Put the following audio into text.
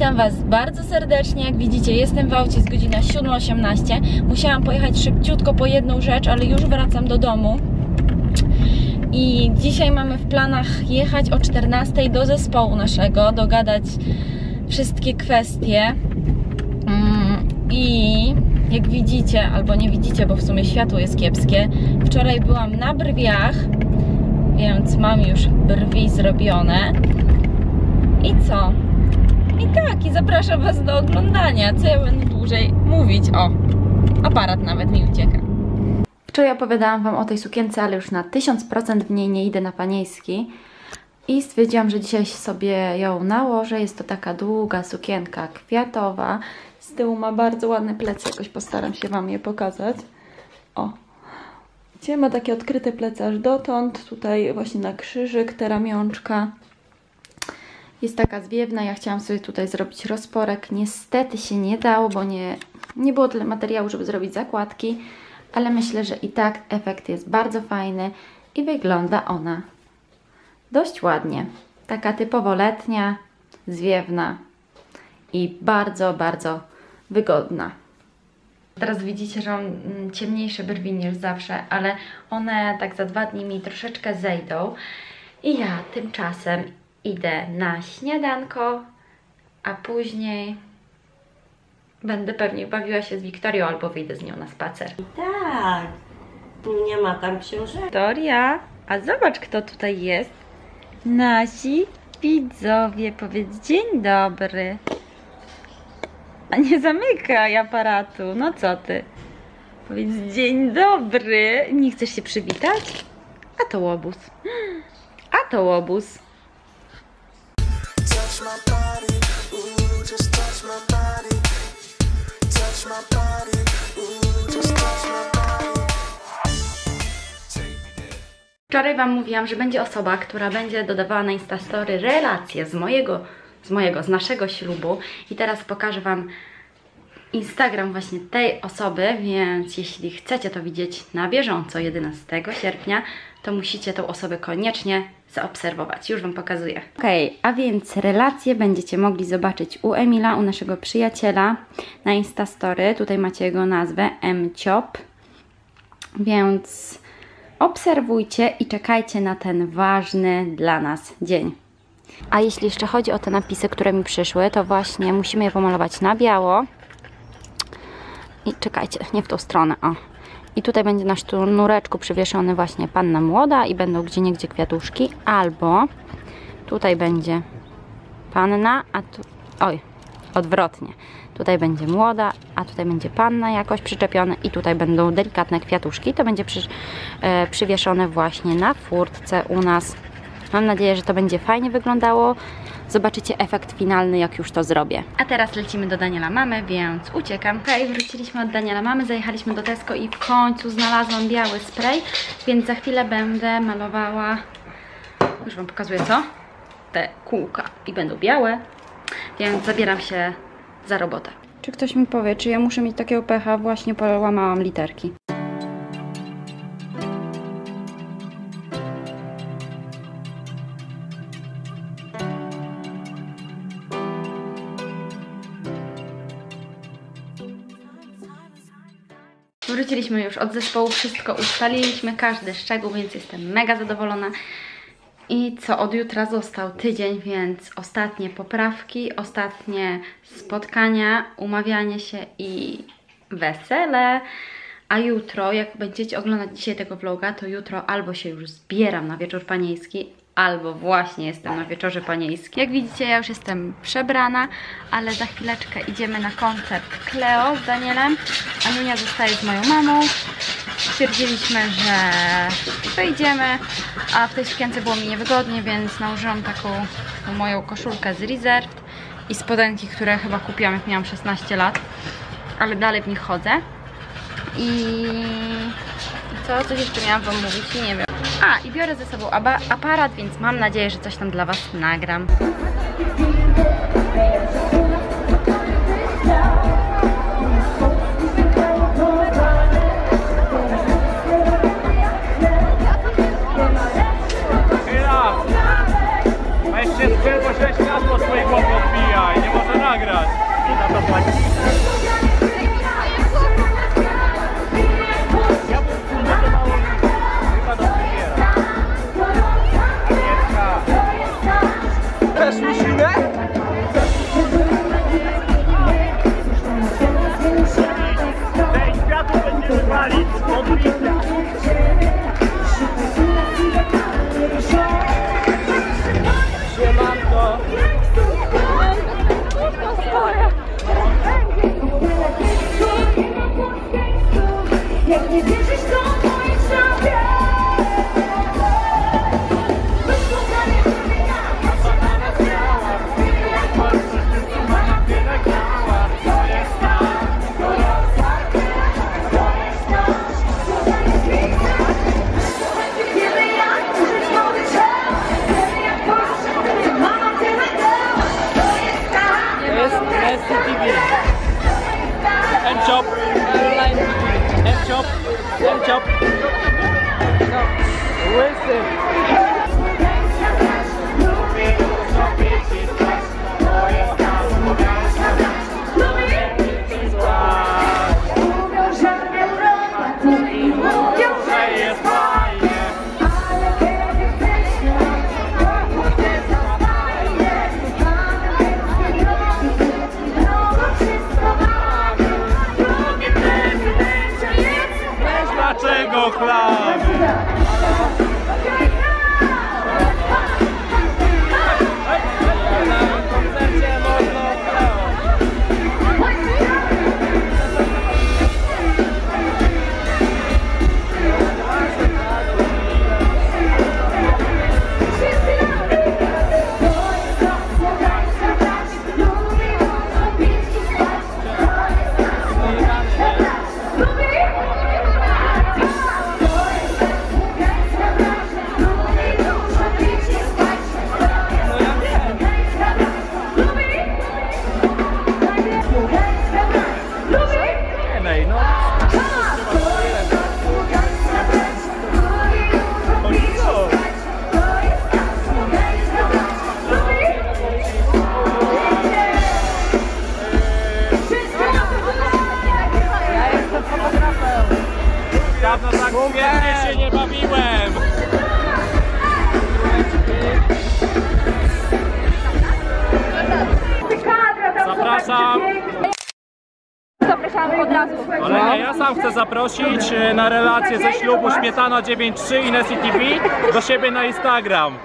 Witam Was bardzo serdecznie. Jak widzicie, jestem w aucie, jest godzina 7.18. Musiałam pojechać szybciutko po jedną rzecz, ale już wracam do domu. I dzisiaj mamy w planach jechać o 14 do zespołu naszego, dogadać wszystkie kwestie. Mm, I jak widzicie, albo nie widzicie, bo w sumie światło jest kiepskie, wczoraj byłam na brwiach, więc mam już brwi zrobione. I co? I tak, i zapraszam Was do oglądania. Co ja będę dłużej mówić? O, aparat nawet mi ucieka. Wczoraj opowiadałam Wam o tej sukience, ale już na 1000% w niej nie idę na panieński. I stwierdziłam, że dzisiaj sobie ją nałożę. Jest to taka długa sukienka kwiatowa. Z tyłu ma bardzo ładne plecy, jakoś postaram się Wam je pokazać. O, gdzie ma takie odkryte plecy aż dotąd. Tutaj właśnie na krzyżyk te ramionczka. Jest taka zwiewna, ja chciałam sobie tutaj zrobić rozporek. Niestety się nie dało, bo nie, nie było tyle materiału, żeby zrobić zakładki, ale myślę, że i tak efekt jest bardzo fajny i wygląda ona dość ładnie. Taka typowo letnia, zwiewna i bardzo, bardzo wygodna. Teraz widzicie, że mam ciemniejsze brwi niż zawsze, ale one tak za dwa dni mi troszeczkę zejdą. I ja tymczasem idę na śniadanko, a później będę pewnie bawiła się z Wiktorią albo wyjdę z nią na spacer. Tak, nie ma tam książek. Wiktoria, a zobacz kto tutaj jest. Nasi widzowie, powiedz dzień dobry. A nie zamykaj aparatu, no co ty? Powiedz dzień dobry. Nie chcesz się przywitać? A to łobuz. A to łobuz. Wczoraj Wam mówiłam, że będzie osoba, która będzie dodawała na Instastory relacje z mojego, z mojego, z naszego ślubu. I teraz pokażę Wam Instagram właśnie tej osoby, więc jeśli chcecie to widzieć na bieżąco 11 sierpnia, to musicie tą osobę koniecznie zaobserwować. Już Wam pokazuję. Okej, a więc relacje będziecie mogli zobaczyć u Emila, u naszego przyjaciela na Instastory. Tutaj macie jego nazwę, mciop. Więc obserwujcie i czekajcie na ten ważny dla nas dzień. A jeśli jeszcze chodzi o te napisy, które mi przyszły, to właśnie musimy je pomalować na biało. I czekajcie, nie w tą stronę, o. I tutaj będzie na sznureczku przywieszony właśnie panna młoda i będą gdzie niegdzie kwiatuszki, albo tutaj będzie panna, a tu, oj, odwrotnie. Tutaj będzie młoda, a tutaj będzie panna jakoś przyczepione i tutaj będą delikatne kwiatuszki. To będzie przy, e, przywieszone właśnie na furtce u nas. Mam nadzieję, że to będzie fajnie wyglądało. Zobaczycie efekt finalny, jak już to zrobię. A teraz lecimy do Daniela Mamy, więc uciekam. Okej, wróciliśmy od Daniela Mamy, zajechaliśmy do Tesco i w końcu znalazłam biały spray, więc za chwilę będę malowała, już Wam pokazuję co, te kółka i będą białe, więc zabieram się za robotę. Czy ktoś mi powie, czy ja muszę mieć takiego pecha? Właśnie połamałam literki. Wróciliśmy już od zespołu, wszystko ustaliliśmy, każdy szczegół, więc jestem mega zadowolona. I co, od jutra został tydzień, więc ostatnie poprawki, ostatnie spotkania, umawianie się i wesele. A jutro, jak będziecie oglądać dzisiaj tego vloga, to jutro albo się już zbieram na wieczór panieński, albo właśnie jestem na wieczorze panieńskim. Jak widzicie, ja już jestem przebrana, ale za chwileczkę idziemy na koncert Cleo z Danielem. Anunia zostaje z moją mamą. Stwierdziliśmy, że wyjdziemy, a w tej sukience było mi niewygodnie, więc nałożyłam taką moją koszulkę z Reserved i spodenki, które chyba kupiłam jak miałam 16 lat, ale dalej w nich chodzę. I co? Coś jeszcze miałam Wam mówić nie wiem. A, i biorę ze sobą aparat, więc mam nadzieję, że coś tam dla Was nagram. Listen. sam chcę zaprosić e, na relację ze ślubu Śmietana 93 i TV do siebie na Instagram.